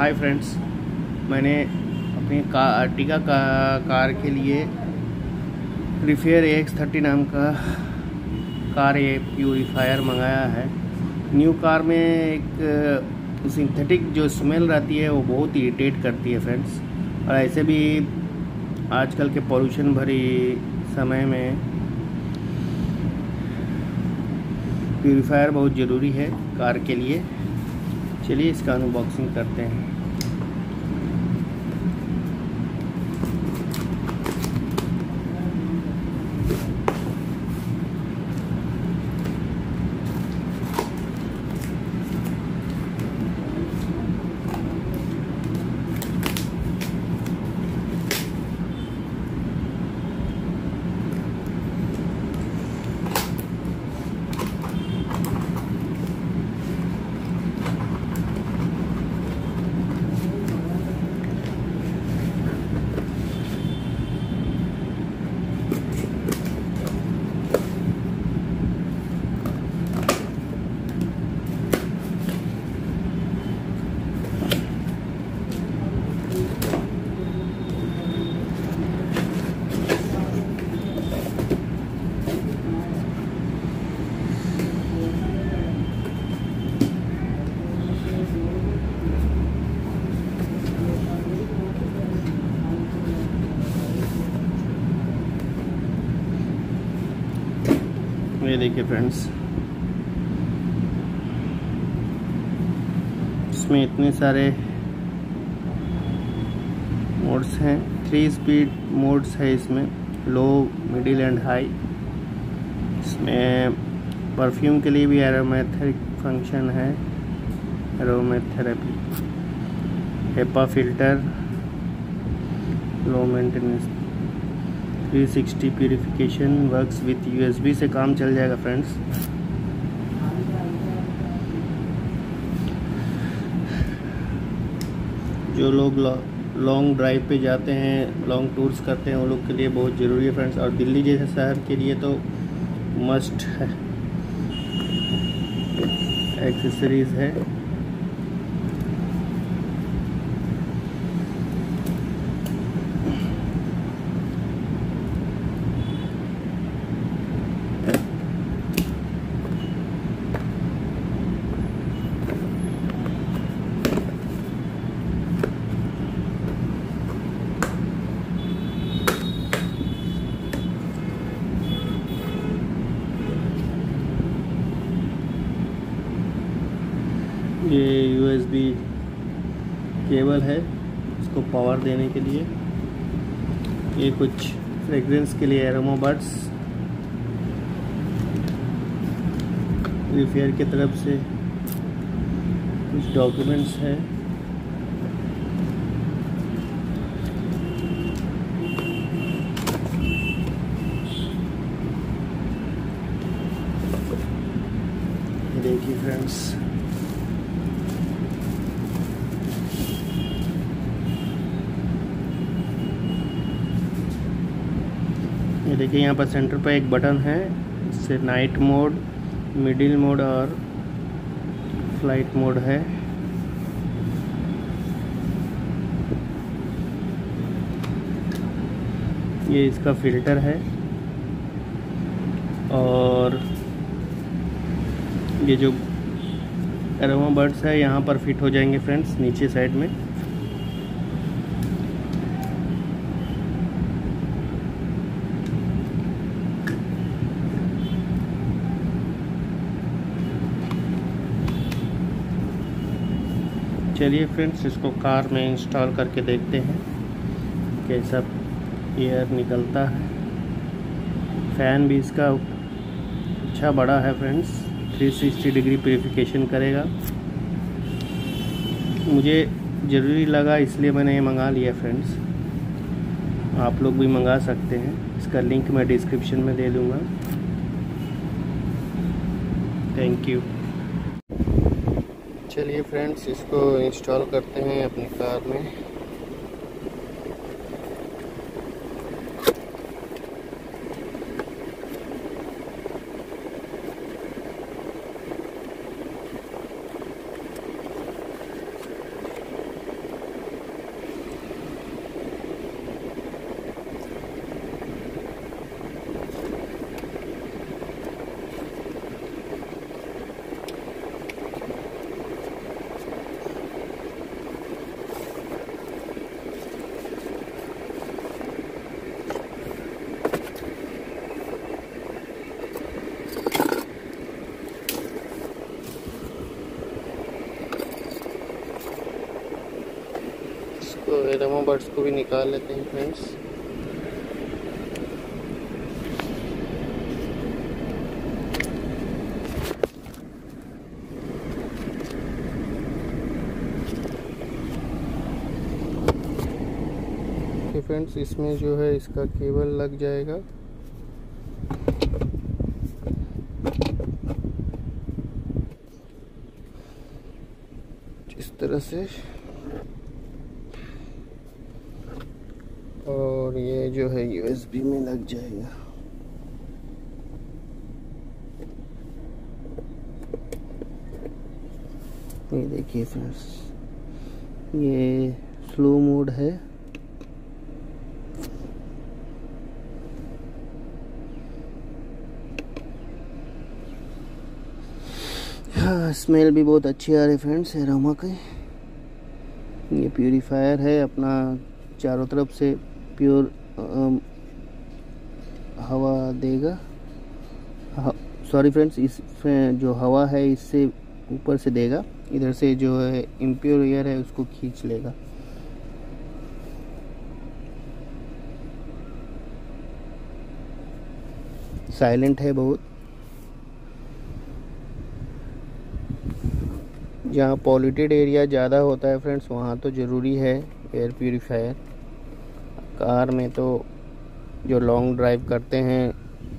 Hi friends मैंने अपनी का अर्टिगा का कार के लिए रिफेयर एक्स थर्टी नाम का कार ये प्यूरीफायर मंगाया है। न्यू कार में एक सिंथेटिक जो स्मेल रहती है, वो बहुत इरिटेट करती है फ्रेंड्स और ऐसे भी आजकल के पॉल्यूशन भरी समय में प्योरीफायर बहुत ज़रूरी है कार के लिए। चलिए इसका अनबॉक्सिंग करते हैं। ये देखिए फ्रेंड्स इसमें इतने सारे मोड्स हैं। थ्री स्पीड मोड्स है इसमें। लो मिडिल एंड हाई इसमें परफ्यूम के लिए भी एरोमेथेरिक फ़ंक्शन है। Aromatherapy HEPA filter low maintenance 360 purification works with USB से काम चल जाएगा फ्रेंड्स जो लोग लॉन्ग ड्राइव पे जाते हैं लॉन्ग टूर्स करते हैं, उन लोग के लिए बहुत ज़रूरी है फ्रेंड्स और दिल्ली जैसे शहर के लिए तो मस्ट है. एक्सेसरीज़ है ये यूएसबी केबल है इसको पावर देने के लिए। ये कुछ फ्रेगरेंस के लिए एरोमा बर्ड्स रिफेयर की तरफ़ से कुछ डॉक्यूमेंट्स हैं। देखिए फ्रेंड्स ये देखिए, यहाँ पर सेंटर पर एक बटन है इससे नाइट मोड मिडिल मोड और फ़्लाइट मोड है। ये इसका फ़िल्टर है और ये जो एरोमा बर्ड्स है, यहाँ पर फिट हो जाएँगे फ्रेंड्स नीचे साइड में। चलिए फ्रेंड्स इसको कार में इंस्टॉल करके देखते हैं कैसा एयर निकलता है। फ़ैन भी इसका अच्छा बड़ा है फ्रेंड्स 360 डिग्री प्योरीफिकेशन करेगा। मुझे ज़रूरी लगा, इसलिए मैंने ये मंगा लिया फ्रेंड्स आप लोग भी मंगा सकते हैं। इसका लिंक मैं डिस्क्रिप्शन में दे दूँगा। थैंक यू चलिए फ्रेंड्स इसको इंस्टॉल करते हैं अपनी कार में। इसको एरोमा बर्ड्स को भी निकाल लेते हैं फ्रेंड्स फ्रेंड्स इसमें जो है इसका केबल लग जाएगा। इस तरह से और ये जो है यूएसबी में लग जाएगा। ये देखिए फ्रेंड्स ये स्लो मोड है। हाँ स्मेल भी बहुत अच्छी आ रही फ्रेंड्स एरोमा की। ये प्यूरीफायर है, अपना चारों तरफ़ से प्योर हवा देगा। सॉरी फ्रेंड्स इस जो हवा है इससे ऊपर से देगा। इधर से जो है इम्प्योर एयर है उसको खींच लेगा। साइलेंट है बहुत। जहाँ पॉल्यूटेड एरिया ज़्यादा होता है फ्रेंड्स वहाँ तो ज़रूरी है एयर प्योरीफायर कार में तो जो लॉन्ग ड्राइव करते हैं,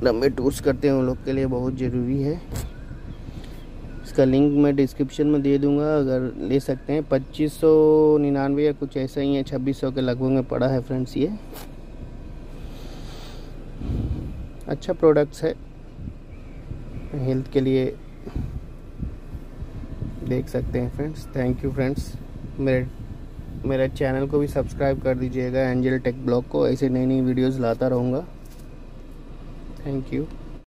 लंबे टूर्स करते हैं उन लोग के लिए बहुत ज़रूरी है। इसका लिंक मैं डिस्क्रिप्शन में दे दूँगा, अगर ले सकते हैं। पच्चीस सौ निन्यानवे या कुछ ऐसा ही है, छब्बीस सौ के लगभग में पड़ा है फ्रेंड्स ये। अच्छा प्रोडक्ट्स है। हेल्थ के लिए देख सकते हैं फ्रेंड्स थैंक यू फ्रेंड्स मेरे मेरे चैनल को भी सब्सक्राइब कर दीजिएगा, एंजल टेक ब्लॉग को। ऐसे नई नई वीडियोस लाता रहूँगा। Thank you